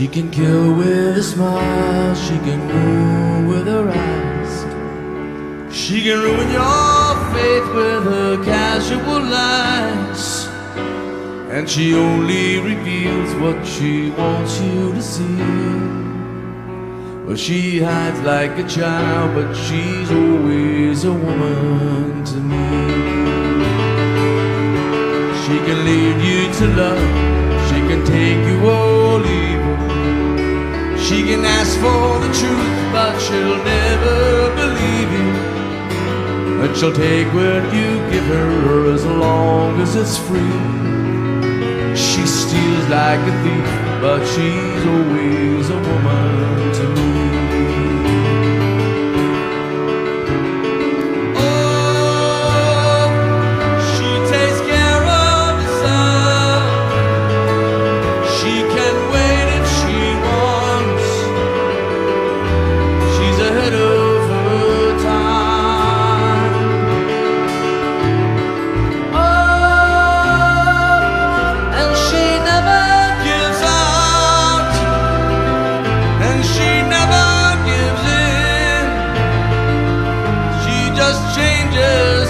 She can kill with a smile, she can woo with her eyes. She can ruin your faith with her casual lies. And she only reveals what she wants you to see. Well, she hides like a child, but she's always a woman to me. She can lead you to love, she can take you or leave you. She can ask for the truth, but she'll never believe you. And she'll take what you give her as long as it's free. She steals like a thief, but she's always a woman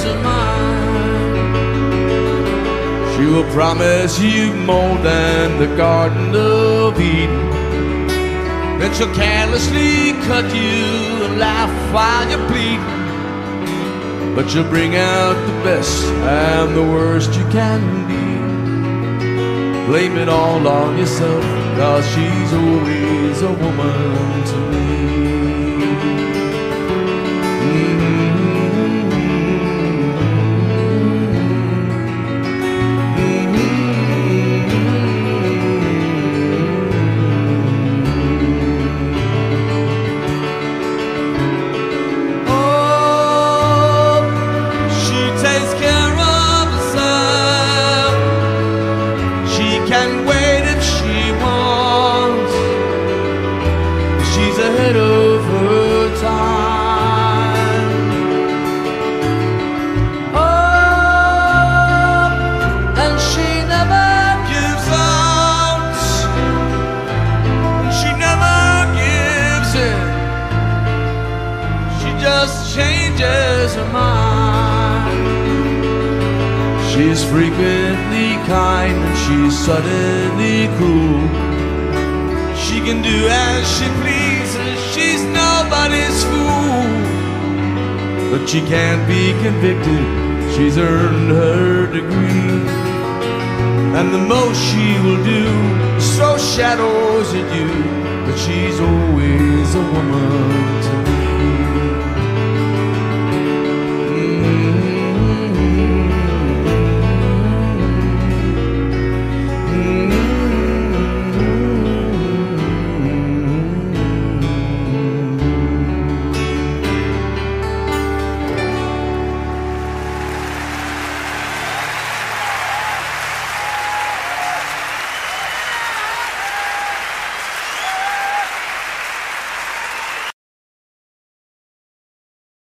mind. She will promise you more than the Garden of Eden. Then she'll carelessly cut you and laugh while you bleed. But she'll bring out the best and the worst you can be. Blame it all on yourself, cause she's always a woman to me. Changes her mind. She's frequently kind and she's suddenly cruel. She can do as she pleases, she's nobody's fool. But she can't be convicted, she's earned her degree. And the most she will do is throw shadows at you. But she's always a woman to me.